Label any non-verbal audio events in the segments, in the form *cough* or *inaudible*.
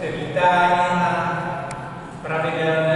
evitare una pravedere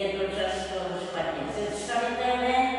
jednocześnie rozpadnie. Ze strony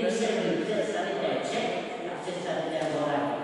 prosegue il cessare legge, la cessare lavorare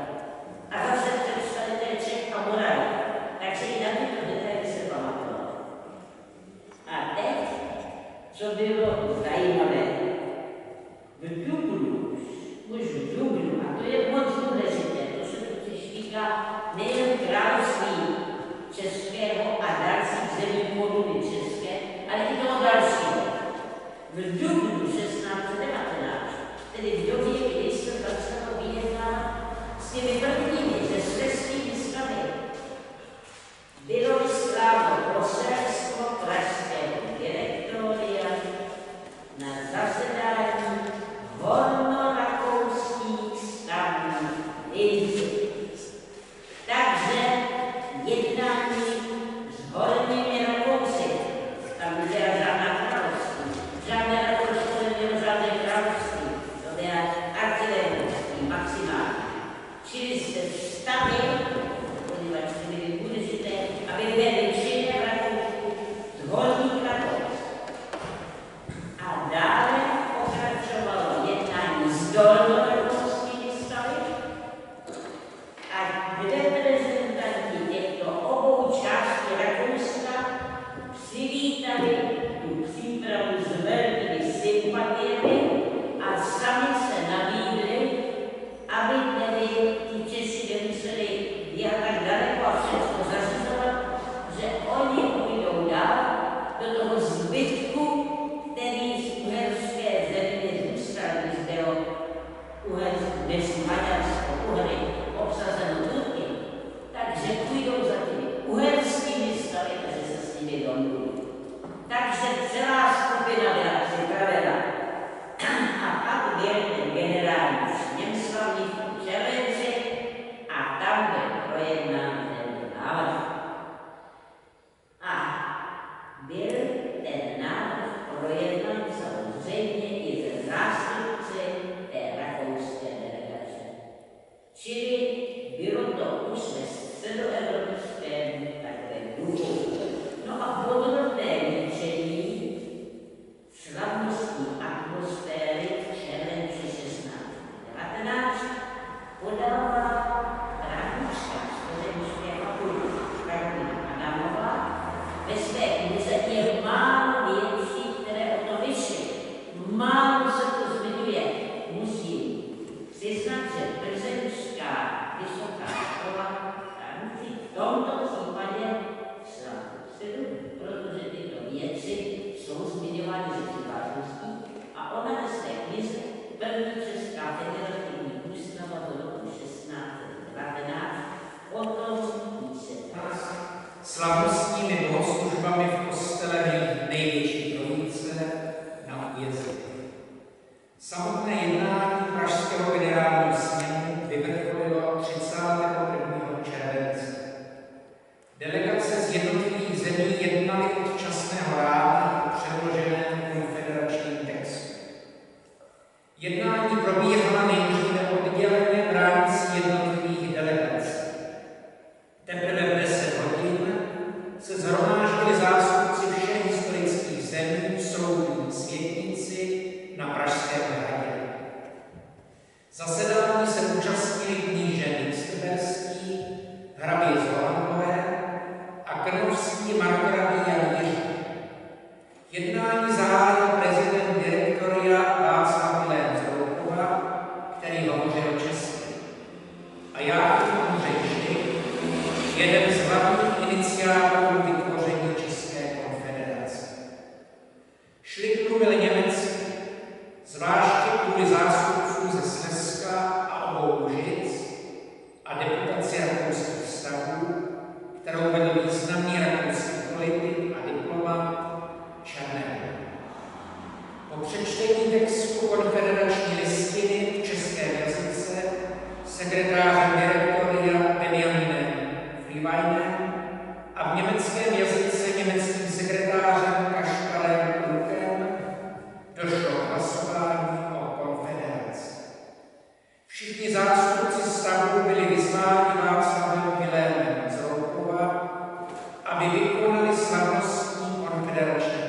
Pražského generálního sněmu vyvrcholilo 31. července. Delegace z jednotlivých zemí jednaly od časného rána o předloženém konfederačním textu. Jednání probíhala nejdříve odděleně v rámci deram chance.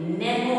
never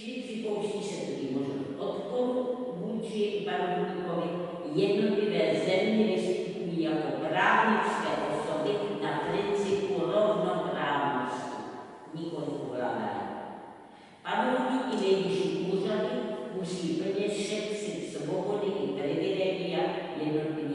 Čili připouští se tedy možnost odporu vůči bankovníkovi jednotlivé země restitují jako právnické osoby na principu rovnoprávnosti, nikoli pohlavné. Panovník i nejvyšší úřady musí plně šetřit svobody i privilegia jednotlivých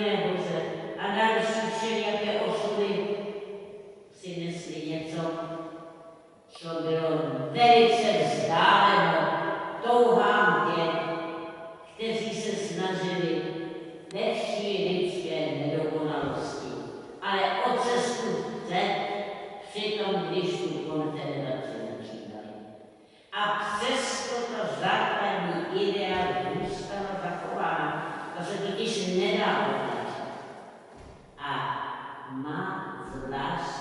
jiné nehoze a další všelijaké osudy přinesly něco, co bylo velice vzdáleno touhám těch, kteří se snažili ve vší lidské nedokonalosti, ale o cestu chce přitom, když tu konfederaci načínali. A přesto ta základní idea zůstala zachována, ta se totiž nedá Ah, 11, 11,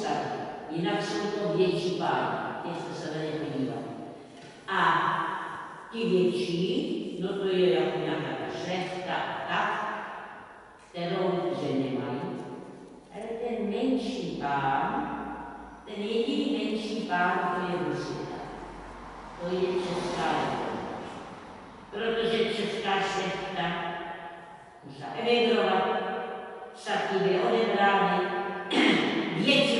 ustaw, jednak są to dzieci Pana, jest to zadanie Bibliwa. A ci dzieci, no to je jak jaka szefka, tak, te że nie mają. Ale ten mężczyzn Pan, ten jedyny mężczyzn Pan to jest Ruszyna. Tak. To jest przestarzenie. Protože česká šlechta musela emigrovat, stativy odebrány, většinu *clears throat*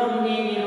ربي